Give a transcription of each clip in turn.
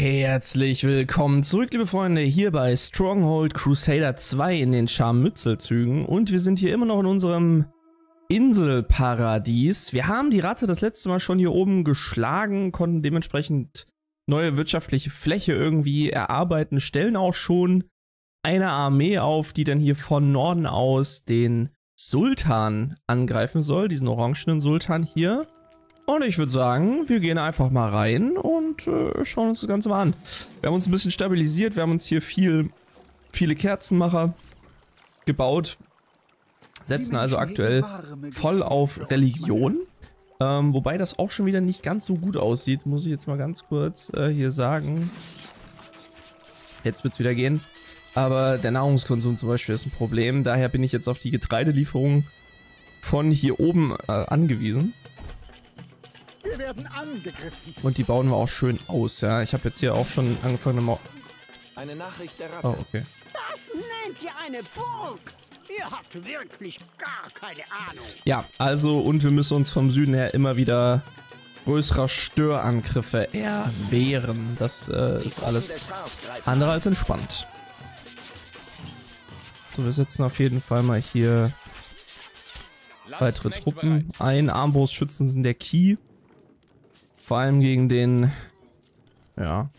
Herzlich willkommen zurück, liebe Freunde, hier bei Stronghold Crusader 2 in den Scharmützelzügen. Und wir sind hier immer noch in unserem Inselparadies. Wir haben die Ratte das letzte Mal schon hier oben geschlagen, konnten dementsprechend neue wirtschaftliche Fläche irgendwie erarbeiten, stellen auch schon eine Armee auf, die dann hier von Norden aus den Sultan angreifen soll, diesen orangenen Sultan hier. Und ich würde sagen, wir gehen einfach mal rein und äh, schauen uns das Ganze mal an. Wir haben uns ein bisschen stabilisiert, wir haben uns hier viel, viele Kerzenmacher gebaut. Setzen also aktuell voll auf Religion. Ähm, wobei das auch schon wieder nicht ganz so gut aussieht, muss ich jetzt mal ganz kurz äh, hier sagen. Jetzt wird es wieder gehen. Aber der Nahrungskonsum zum Beispiel ist ein Problem. Daher bin ich jetzt auf die Getreidelieferung von hier oben äh, angewiesen. Werden angegriffen. Und die bauen wir auch schön aus, ja. Ich habe jetzt hier auch schon angefangen... Mo eine Nachricht der Ratte. Oh, okay. Das nennt ihr eine Burg. Ihr habt wirklich gar keine Ahnung. Ja, also und wir müssen uns vom Süden her immer wieder größerer Störangriffe erwehren. Das äh, ist alles andere als entspannt. So, wir setzen auf jeden Fall mal hier weitere Truppen ein. Armbrustschützen sind der Key. Vor allem gegen den, ja,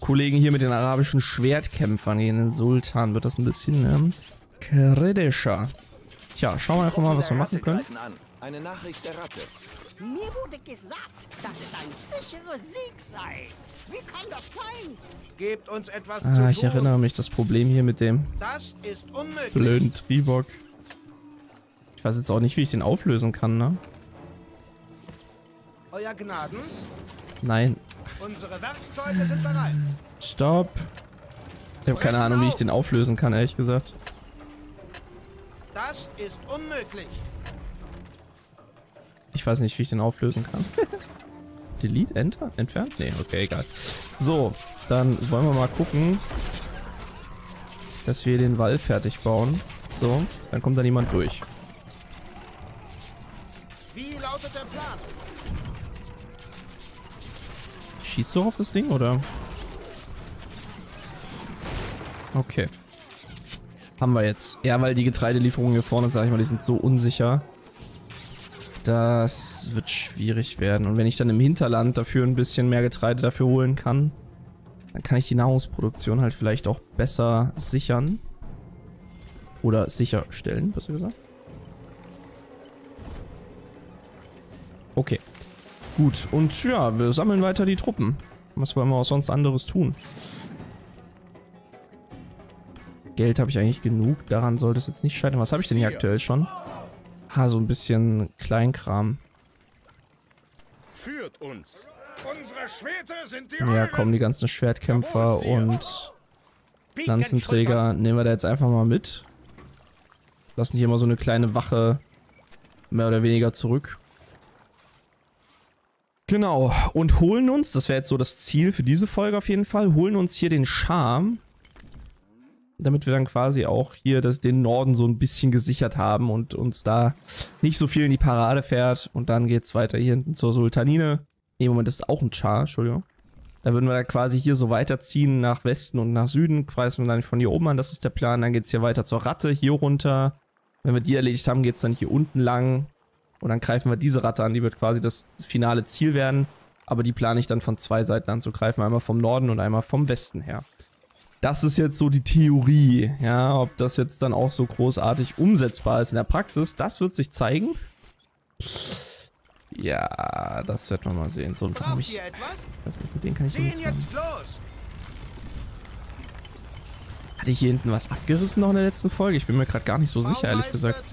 Kollegen hier mit den arabischen Schwertkämpfern, gegen den Sultan, wird das ein bisschen ähm, kritischer. Tja, schauen wir einfach mal, was wir machen können. Eine Nachricht der Ratte. Mir wurde gesagt, dass es ein sicherer Sieg sei. Wie kann das sein? Gebt uns etwas ah, zu ich tun. erinnere mich, das Problem hier mit dem blöden Tribok. Ich weiß jetzt auch nicht, wie ich den auflösen kann, ne? Euer Gnaden? Nein. Unsere Werkzeuge sind bereit. Stopp. Ich habe keine Ahnung, wie ich den auflösen kann, ehrlich gesagt. Das ist unmöglich. Ich weiß nicht, wie ich den auflösen kann. Delete, Enter, entfernt? Nee, okay, egal. So, dann wollen wir mal gucken, dass wir den Wall fertig bauen. So, dann kommt da niemand durch. Wie lautet der Plan? Schießt du auf das Ding, oder? Okay. Haben wir jetzt. Ja, weil die Getreidelieferungen hier vorne, sag ich mal, die sind so unsicher. Das wird schwierig werden. Und wenn ich dann im Hinterland dafür ein bisschen mehr Getreide dafür holen kann, dann kann ich die Nahrungsproduktion halt vielleicht auch besser sichern. Oder sicherstellen, besser gesagt. Okay. Gut, und ja, wir sammeln weiter die Truppen. Was wollen wir auch sonst anderes tun? Geld habe ich eigentlich genug. Daran sollte es jetzt nicht scheitern. Was habe ich denn hier aktuell schon? Ha, so ein bisschen Kleinkram. Führt uns. Unsere Schwerter sind die Ja, kommen die ganzen Schwertkämpfer und Lanzenträger. Nehmen wir da jetzt einfach mal mit. Lassen hier mal so eine kleine Wache mehr oder weniger zurück. Genau, und holen uns, das wäre jetzt so das Ziel für diese Folge auf jeden Fall, holen uns hier den Charme, damit wir dann quasi auch hier das, den Norden so ein bisschen gesichert haben und uns da nicht so viel in die Parade fährt. Und dann geht es weiter hier hinten zur Sultanine. Nee, Moment, das ist auch ein Char, Entschuldigung. Da würden wir dann quasi hier so weiterziehen nach Westen und nach Süden. Kreisen wir dann von hier oben an, das ist der Plan. Dann geht es hier weiter zur Ratte, hier runter. Wenn wir die erledigt haben, geht es dann hier unten lang und dann greifen wir diese Ratte an, die wird quasi das finale Ziel werden. Aber die plane ich dann von zwei Seiten anzugreifen, einmal vom Norden und einmal vom Westen her. Das ist jetzt so die Theorie. Ja, ob das jetzt dann auch so großartig umsetzbar ist in der Praxis, das wird sich zeigen. Ja, das wird man mal sehen. So, und warum ich... Was mit den kann ich jetzt machen. Hatte ich hier hinten was abgerissen noch in der letzten Folge? Ich bin mir gerade gar nicht so sicher, ehrlich gesagt.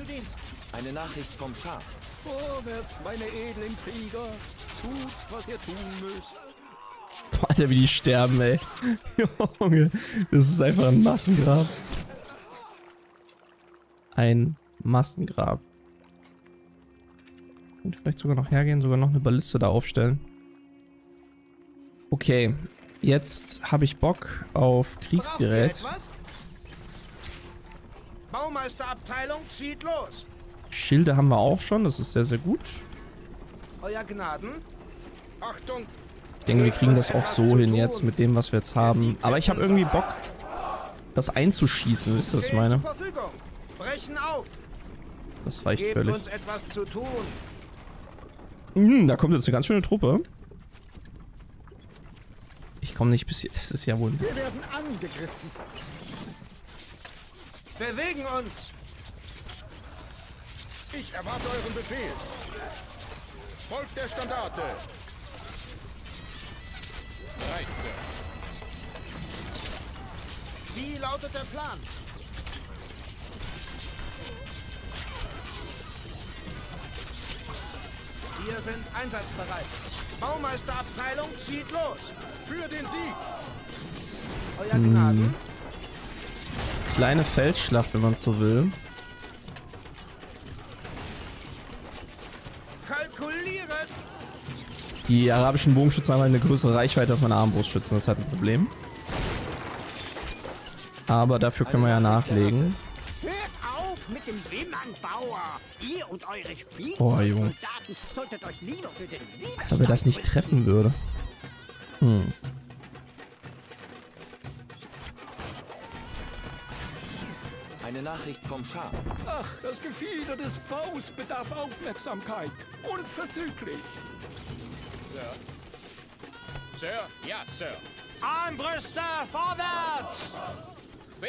Eine Nachricht vom Schaf. Vorwärts, meine edlen Krieger. Tut, was ihr tun müsst. Boah, Alter, wie die sterben, ey. Junge, das ist einfach ein Massengrab. Ein Massengrab. Und vielleicht sogar noch hergehen, sogar noch eine Balliste da aufstellen. Okay, jetzt habe ich Bock auf Kriegsgerät. Baumeisterabteilung zieht los. Schilde haben wir auch schon, das ist sehr, sehr gut. Euer Gnaden. Achtung! Ich denke, wir kriegen das auch so hin jetzt mit dem, was wir jetzt haben. Aber ich habe irgendwie Bock, das einzuschießen. Wisst ihr, was ich meine? Das reicht völlig. Hm, da kommt jetzt eine ganz schöne Truppe. Ich komme nicht bis hier. Das ist ja wohl... Wir werden angegriffen. Bewegen uns! Ich erwarte euren Befehl. Folgt der Standarte. Bereit, Sir. Wie lautet der Plan? Wir sind einsatzbereit. Baumeisterabteilung zieht los. Für den Sieg. Euer Gnaden. Hm. Kleine Feldschlacht, wenn man so will. Die arabischen Bogenschützen haben halt eine größere Reichweite als meine Armbrustschützen. Das ist halt ein Problem. Aber dafür können wir ja nachlegen. mit dem Wimmernbauer. Ihr und eure oh, Junge. solltet euch lieber für den Als ob er das nicht treffen würde. Hm. Eine Nachricht vom Schah. Ach, das Gefieder des Pfaus bedarf Aufmerksamkeit. Unverzüglich. Sir. Sir? Ja, Sir. Armbrüste, vorwärts!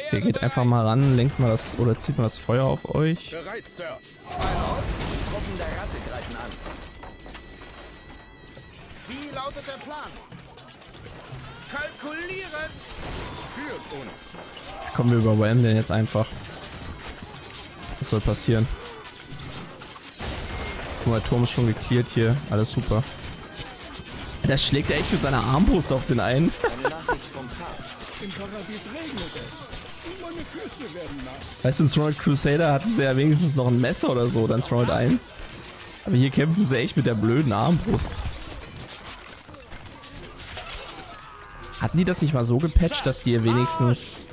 Okay, geht einfach mal ran, lenkt mal das oder zieht mal das Feuer auf euch. Bereit, Sir. Truppen der Ratte greifen an. Wie lautet der Plan? Kalkulieren! Führt uns. Kommen wir überwhelmen den jetzt einfach. Was soll passieren? Guck mal, der Turm ist schon geklärt hier. Alles super. Das schlägt er echt mit seiner Armbrust auf den einen. Weißt du, in Stronghold Crusader hatten sie ja wenigstens noch ein Messer oder so, dann Stronghold 1. Aber hier kämpfen sie echt mit der blöden Armbrust. Hatten die das nicht mal so gepatcht, dass die wenigstens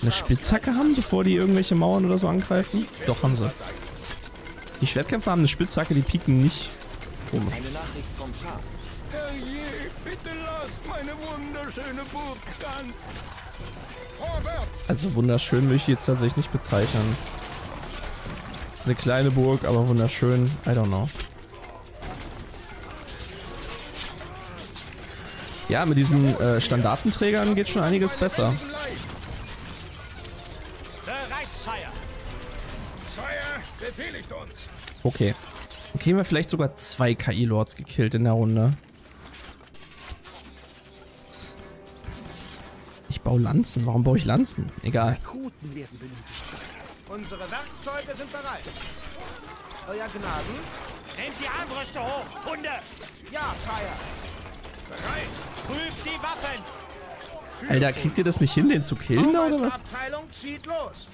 eine Spitzhacke haben, bevor die irgendwelche Mauern oder so angreifen? Doch, haben sie. Die Schwertkämpfer haben eine Spitzhacke, die pieken nicht. Komisch. Eine Nachricht vom Schaf. Bitte lasst meine wunderschöne Burg ganz. Also wunderschön möchte ich jetzt tatsächlich nicht bezeichnen. Ist eine kleine Burg, aber wunderschön. I don't know. Ja, mit diesen äh, Standartenträgern geht schon einiges besser. Okay. Kriegen wir vielleicht sogar zwei KI-Lords gekillt in der Runde. Baue Lanzen. Warum baue ich Lanzen? Egal. Unsere Werkzeuge sind bereit. Euer Gnaden. Nehmt die Armbrüste hoch, Hunde! Ja, Sire. Bereit. Prüft die Waffen. Alter, kriegt ihr das nicht hin, den zu killen da, oder was?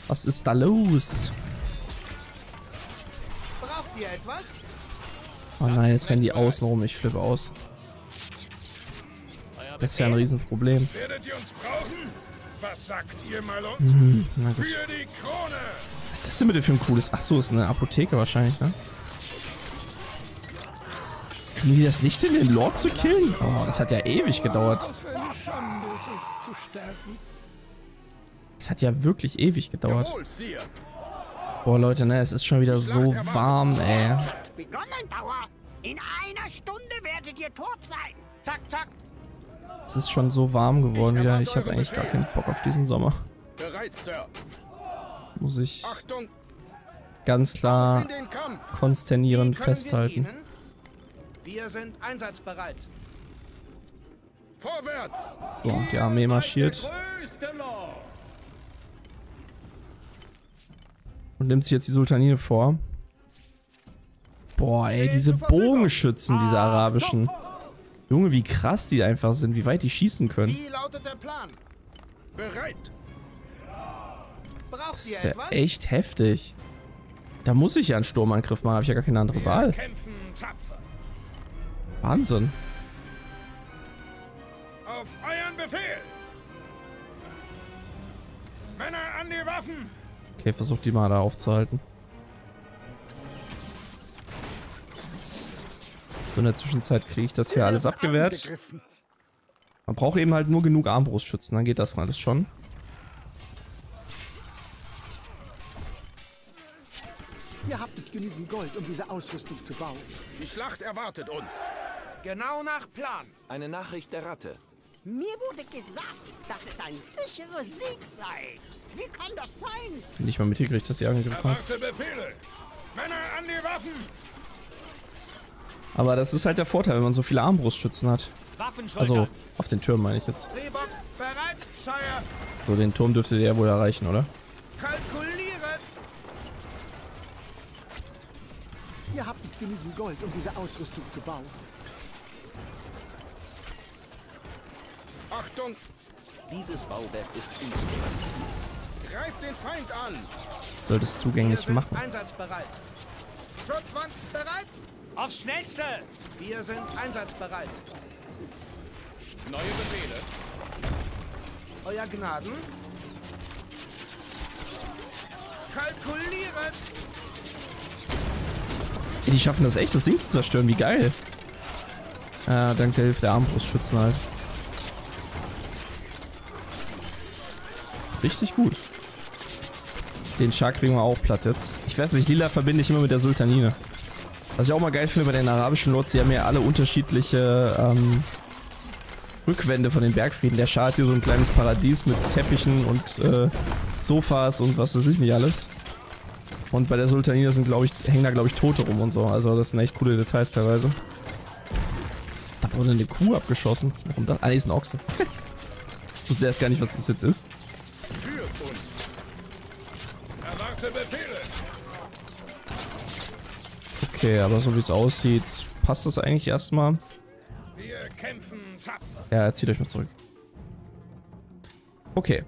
Was ist da los? Braucht ihr etwas? Oh nein, jetzt rennen die außen rum. Ich flippe aus. Das ist ja ein Riesenproblem. Werdet ihr uns brauchen? Was sagt ihr, Malon? Hm, Für die Krone! Was ist das denn bitte für ein cooles... Achso, ist eine Apotheke wahrscheinlich, ne? Kriegen die das nicht in den Lord zu killen? Oh, das hat ja ewig gedauert. Das hat ja wirklich ewig gedauert. Boah, Leute, ne, es ist schon wieder so warm, ey. In einer Stunde werdet ihr tot sein. Zack, zack. Es ist schon so warm geworden wieder. Ich habe eigentlich gar keinen Bock auf diesen Sommer. Muss ich ganz klar konsternierend festhalten. Wir sind einsatzbereit. Vorwärts! So, die Armee marschiert. Und nimmt sich jetzt die Sultanine vor. Boah, ey, diese Bogenschützen, diese arabischen. Junge, wie krass die einfach sind, wie weit die schießen können. Wie lautet der Plan? Bereit. Braucht das ist ja echt heftig. Da muss ich ja einen Sturmangriff machen, habe ich ja gar keine andere Wahl. Wahnsinn. Auf euren Befehl. Männer an die Waffen. Okay, versucht die mal da aufzuhalten. So in der Zwischenzeit kriege ich das hier alles abgewehrt. Man braucht eben halt nur genug Armbrustschützen, dann geht das alles schon. Ihr habt nicht genügend Gold, um diese Ausrüstung zu bauen. Die Schlacht erwartet uns. Genau nach Plan. Eine Nachricht der Ratte. Mir wurde gesagt, dass es ein sicherer Sieg sei. Wie kann das sein? Nicht mal mitgekriegt, dass die angegriffen haben. Erwarte Befehle. Männer an die Waffen. Aber das ist halt der Vorteil, wenn man so viele Armbrustschützen hat. Also auf den Türmen meine ich jetzt. So den Turm dürfte der wohl erreichen, oder? Ihr habt nicht genügend Gold, um diese Ausrüstung zu bauen. Achtung, Dieses Bauwerk ist greift den Feind an. Sollte es Wir zugänglich machen. einsatzbereit. Schutzwand bereit. Aufs Schnellste! Wir sind einsatzbereit. Neue Befehle. Euer Gnaden. Kalkuliere. Ey, die schaffen das echt, das Ding zu zerstören. Wie geil. Ja, dank der Hilfe der Armbrustschützen halt. Richtig gut. Den Shark kriegen wir auch platt jetzt. Ich weiß nicht, Lila verbinde ich immer mit der Sultanine. Was ich auch mal geil finde bei den arabischen Lords, die haben ja alle unterschiedliche ähm, Rückwände von den Bergfrieden. Der Schah hat hier so ein kleines Paradies mit Teppichen und äh, Sofas und was weiß ich nicht alles. Und bei der Sultanine sind, glaube ich, hängen da, glaube ich, Tote rum und so. Also das sind echt coole Details teilweise. Da wurde eine Kuh abgeschossen. Warum das? Ah, nee, ist ein Ochse. ich wusste erst gar nicht, was das jetzt ist. Für uns. Erwarte Befehle. Okay, aber so wie es aussieht, passt das eigentlich erstmal. Wir kämpfen tapfer. Ja, zieht euch mal zurück. Okay.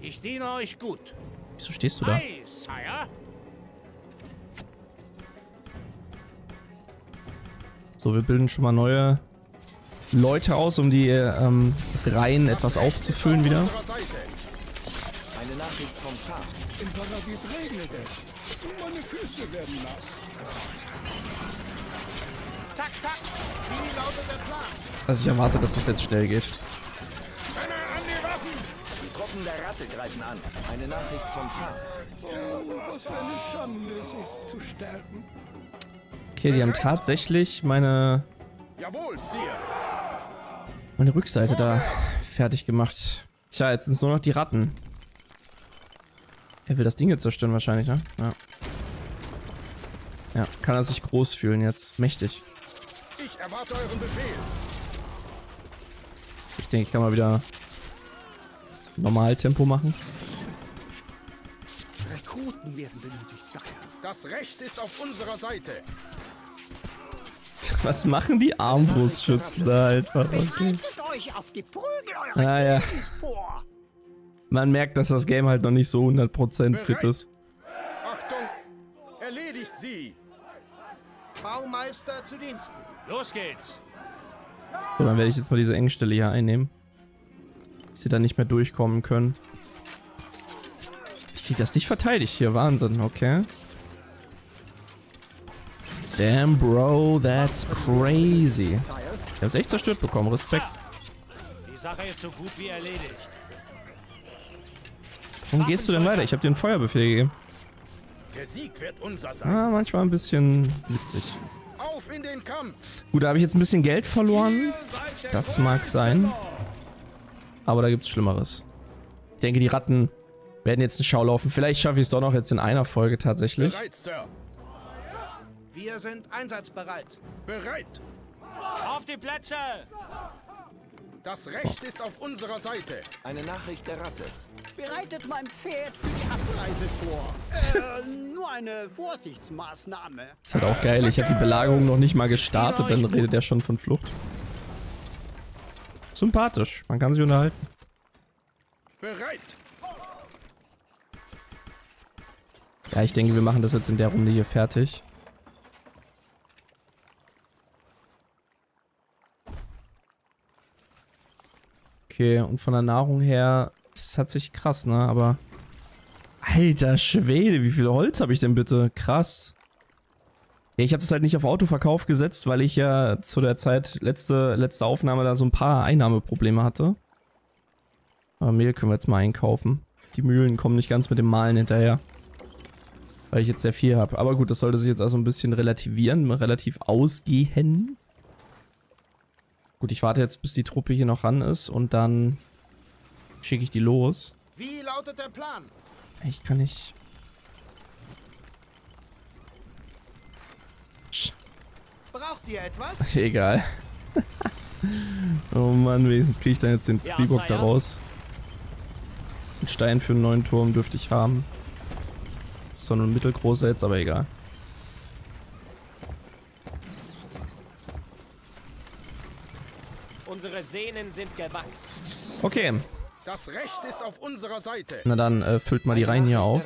Ich diene euch gut. Wieso stehst du da? So, wir bilden schon mal neue Leute aus, um die ähm, Reihen etwas aufzufüllen wieder. Eine Nachricht vom Schah. Im Paradies regnet es. Und meine Füße werden nass. Tak, tak. Wie lautet der Plan? Also ich erwarte, dass das jetzt schnell geht. Männer an die Waffen. Die Truppen der Ratte greifen an. Eine Nachricht vom Schah. Oh, was für eine Schande es ist, zu sterben. Okay, die haben tatsächlich meine, Jawohl, Sire. meine Rückseite da fertig gemacht. Tja, jetzt sind es nur noch die Ratten. Er will das Ding jetzt zerstören wahrscheinlich, ne? Ja. Ja, kann er sich groß fühlen jetzt. Mächtig. Ich erwarte euren Befehl. Ich denke, ich kann mal wieder Normaltempo machen. Rekruten werden benötigt, Sire. Das Recht ist auf unserer Seite. Was machen die Armbrustschützen da einfach? Okay. Bereitet euch auf die Prügel eures Ah, ja. Lebens vor. Man merkt, dass das Game halt noch nicht so 100% fit ist. Baumeister zu Diensten. Los geht's. So, dann werde ich jetzt mal diese Engstelle hier einnehmen. Dass sie da nicht mehr durchkommen können. Ich krieg das nicht verteidigt hier. Wahnsinn, okay. Damn, Bro, that's crazy. Ich hab's echt zerstört bekommen. Respekt. Die Sache ist so gut wie erledigt. Warum gehst du denn weiter? Ich habe dir einen Feuerbefehl gegeben. Der Sieg wird unser sein. Ah, manchmal ein bisschen witzig. Auf in den Kampf. Gut, da habe ich jetzt ein bisschen Geld verloren. Das mag sein. Aber da gibt's Schlimmeres. Ich denke, die Ratten werden jetzt eine Schau laufen. Vielleicht schaffe ich es doch noch jetzt in einer Folge tatsächlich. Bereit, Sir. Wir sind einsatzbereit. Bereit. Auf die Plätze! Das Recht ist auf unserer Seite. Eine Nachricht der Ratte. Bereitet mein Pferd für die Abreise vor. Äh, nur eine Vorsichtsmaßnahme. Ist halt auch geil. Ich habe die Belagerung noch nicht mal gestartet, dann redet er schon von Flucht. Sympathisch. Man kann sich unterhalten. Bereit. Ja, ich denke, wir machen das jetzt in der Runde hier fertig. Okay, und von der Nahrung her, das hat sich krass, ne? Aber. Alter Schwede, wie viel Holz habe ich denn bitte? Krass. Ja, ich habe das halt nicht auf Autoverkauf gesetzt, weil ich ja zu der Zeit, letzte, letzte Aufnahme, da so ein paar Einnahmeprobleme hatte. Aber Mehl können wir jetzt mal einkaufen. Die Mühlen kommen nicht ganz mit dem Malen hinterher. Weil ich jetzt sehr viel habe. Aber gut, das sollte sich jetzt also ein bisschen relativieren, relativ ausgehen. Gut, ich warte jetzt, bis die Truppe hier noch ran ist und dann schicke ich die los. Wie lautet der Plan? Ich kann nicht. Sch- Braucht ihr etwas? Egal. oh Mann, wenigstens kriege ich dann jetzt den Ja, Tribock da raus. Einen Stein für einen neuen Turm dürfte ich haben. Ist zwar nur ein mittelgroßer jetzt, aber egal. Unsere Sehnen sind gewachsen. Okay, Das Recht ist auf unserer Seite. na dann äh, füllt mal die Reihen hier auf.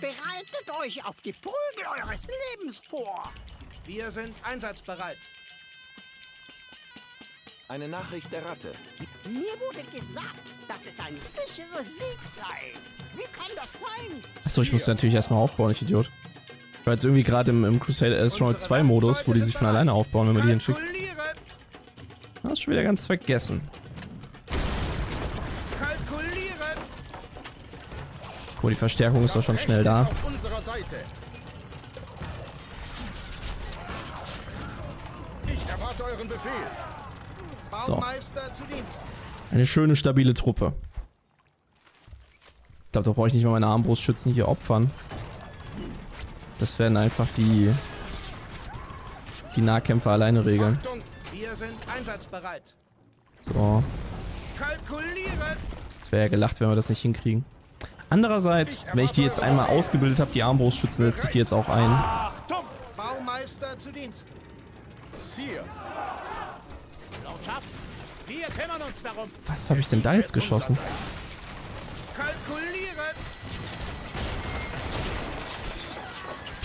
Bereitet euch auf die Prügel eures Lebens vor. Wir sind einsatzbereit. Eine Nachricht der Ratte. Mir wurde gesagt, dass es ein sicherer Sieg sei. Wie kann das sein? Achso, ich muss natürlich erstmal aufbauen, ich Idiot. Ich war jetzt irgendwie gerade im, im Crusader Astronaut 2 Modus, wo die sich von alleine aufbauen, wenn man die hinschickt. Das schon wieder ganz vergessen. Guck mal, die Verstärkung ist doch schon schnell da. Dienst. Eine schöne, stabile Truppe. Ich glaube, da brauche ich nicht mal meine Armbrustschützen hier opfern. Das werden einfach die, die Nahkämpfer alleine regeln. Einsatzbereit. So, Kalkuliere! es wäre ja gelacht, wenn wir das nicht hinkriegen. Andererseits, wenn ich die jetzt einmal ausgebildet habe, die Armbrustschützen, setze ich die jetzt auch ein. Achtung! Baumeister zu Dienst. Lordschaft, wir kümmern uns darum. Was habe ich denn da jetzt geschossen? Kalkuliere!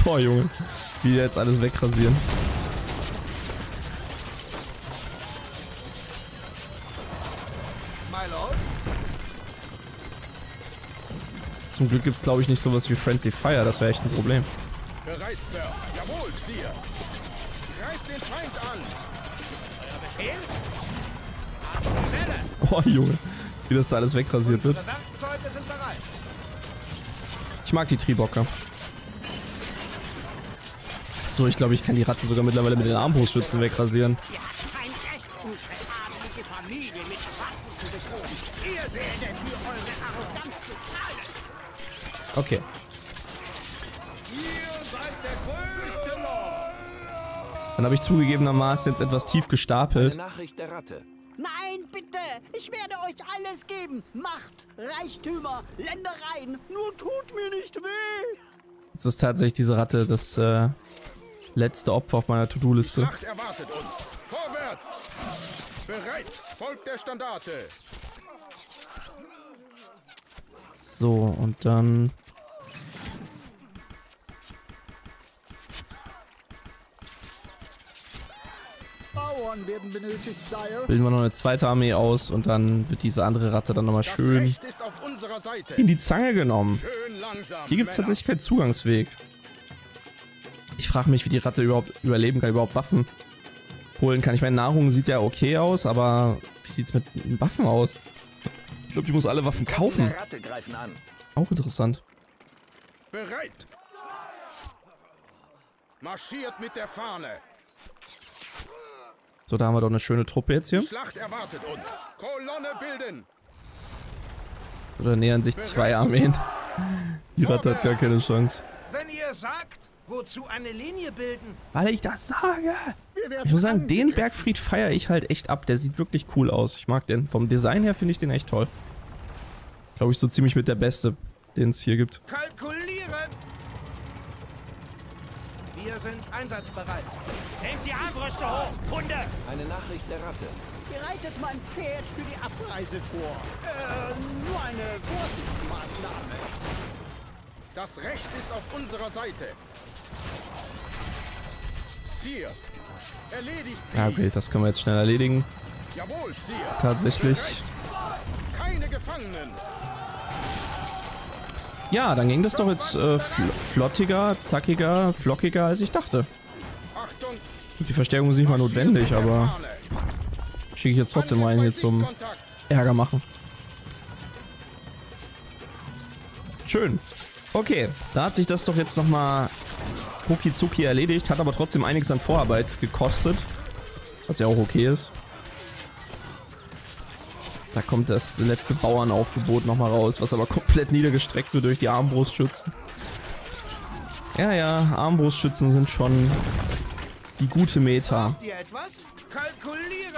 Boah, Junge. Wie die jetzt alles wegrasieren. Zum Glück gibt es, glaube ich, nicht sowas wie Friendly Fire. Das wäre echt ein Problem. Bereit, Sir. Jawohl, Sire. Greift den Feind an. Oh, Junge. Wie das da alles wegrasiert wird. Ich mag die Tribocker. So, ich glaube, ich kann die Ratte sogar mittlerweile mit den Armbrustschützen wegrasieren. Okay. Ihr seid der größte Lord. Dann habe ich zugegebenermaßen jetzt etwas tief Eine gestapelt. Nachricht der Ratte. Nein, bitte! Ich werde euch alles geben! Macht, Reichtümer, Ländereien! Nur tut mir nicht weh! Jetzt ist tatsächlich diese Ratte das äh, letzte Opfer auf meiner To-Do-Liste. Erwartet uns. Vorwärts. Bereit. Folgt der Standarte. So, und dann... bilden wir noch eine zweite Armee aus und dann wird diese andere Ratte dann nochmal schön in die Zange genommen. Langsam. Hier gibt es tatsächlich keinen Zugangsweg. Ich frage mich, wie die Ratte überhaupt überleben kann, überhaupt Waffen holen kann. Ich meine, Nahrung sieht ja okay aus, aber wie sieht's mit Waffen aus? Ich glaube, die muss alle Waffen kaufen. Auch interessant. Bereit. Marschiert mit der Fahne. So, da haben wir doch eine schöne Truppe jetzt hier. Schlacht erwartet uns. Kolonne bilden. Oder nähern sich zwei Armeen. Die Ratte hat gar keine Chance. Wenn ihr sagt, wozu eine Linie bilden, Weil ich das sage. Ich muss sagen, den. Bergfried feiere ich halt echt ab. Der sieht wirklich cool aus. Ich mag den. Vom Design her finde ich den echt toll. Glaube ich so ziemlich mit der beste, den es hier gibt. kalkuliere! Wir sind einsatzbereit. Nehmt die Armbrüste hoch, Hunde! Eine Nachricht der Ratte. Bereitet mein Pferd für die Abreise vor. Äh, nur eine Vorsichtsmaßnahme. Das Recht ist auf unserer Seite. Sire. Erledigt sie. Ja, okay, das können wir jetzt schnell erledigen. Jawohl, Sire. Tatsächlich. Keine Gefangenen. Ja, dann ging das doch jetzt äh, fl flottiger, zackiger, flockiger, als ich dachte. Die Verstärkung ist nicht mal notwendig, aber schicke ich jetzt trotzdem rein hier zum Ärger machen. Schön. Okay, da hat sich das doch jetzt nochmal rucki erledigt, hat aber trotzdem einiges an Vorarbeit gekostet. Was ja auch okay ist. Da kommt das letzte Bauernaufgebot nochmal raus, was aber komplett niedergestreckt wird durch die Armbrustschützen. Ja, ja, Armbrustschützen sind schon die gute Meta.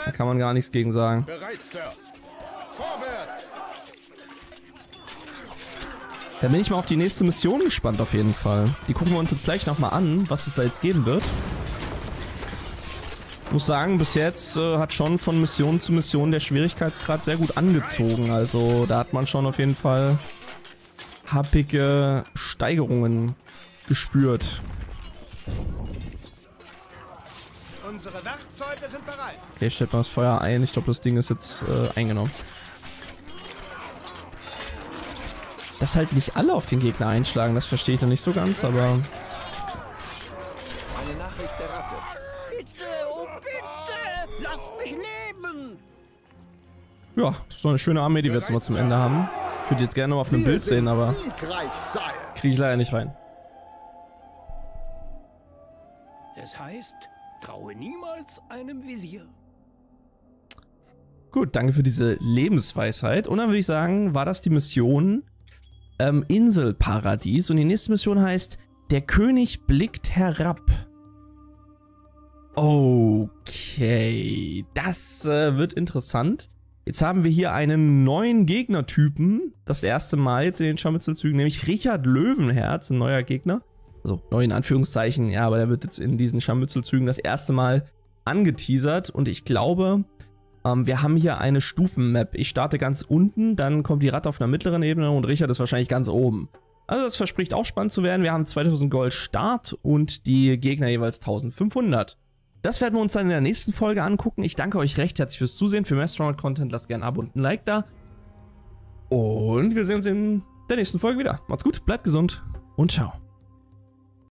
Da kann man gar nichts gegen sagen. Bereit, Sir. Vorwärts! Da bin ich mal auf die nächste Mission gespannt auf jeden Fall. Die gucken wir uns jetzt gleich nochmal an, was es da jetzt geben wird. Muss sagen, bis jetzt äh, hat schon von Mission zu Mission der Schwierigkeitsgrad sehr gut angezogen. Also da hat man schon auf jeden Fall happige Steigerungen gespürt. Unsere Werkzeuge sind bereit. Okay, stellt mal das Feuer ein. Ich glaube, das Ding ist jetzt äh, eingenommen. Dass halt nicht alle auf den Gegner einschlagen, das verstehe ich noch nicht so ganz, aber... Ja, das ist doch eine schöne Armee, die wir jetzt mal zum Ende haben. Ich würde jetzt gerne mal auf einem Bild sehen, aber kriege ich leider nicht rein. Es heißt, traue niemals einem Visier. Gut, danke für diese Lebensweisheit. Und dann würde ich sagen, war das die Mission ähm, Inselparadies. Und die nächste Mission heißt Der König blickt herab. Okay, das äh, wird interessant. Jetzt haben wir hier einen neuen Gegnertypen. Das erste Mal jetzt in den Scharmützelzügen, nämlich Richard Löwenherz, ein neuer Gegner. Also neu in Anführungszeichen, ja, aber der wird jetzt in diesen Scharmützelzügen das erste Mal angeteasert. Und ich glaube, ähm, wir haben hier eine Stufenmap. Ich starte ganz unten, dann kommt die Ratte auf einer mittleren Ebene und Richard ist wahrscheinlich ganz oben. Also das verspricht auch spannend zu werden. Wir haben 2000 Gold Start und die Gegner jeweils 1500. Das werden wir uns dann in der nächsten Folge angucken. Ich danke euch recht herzlich fürs Zusehen. Für mehr Stronghold-Content lasst gerne ein Abo und ein Like da. Und wir sehen uns in der nächsten Folge wieder. Macht's gut, bleibt gesund und ciao.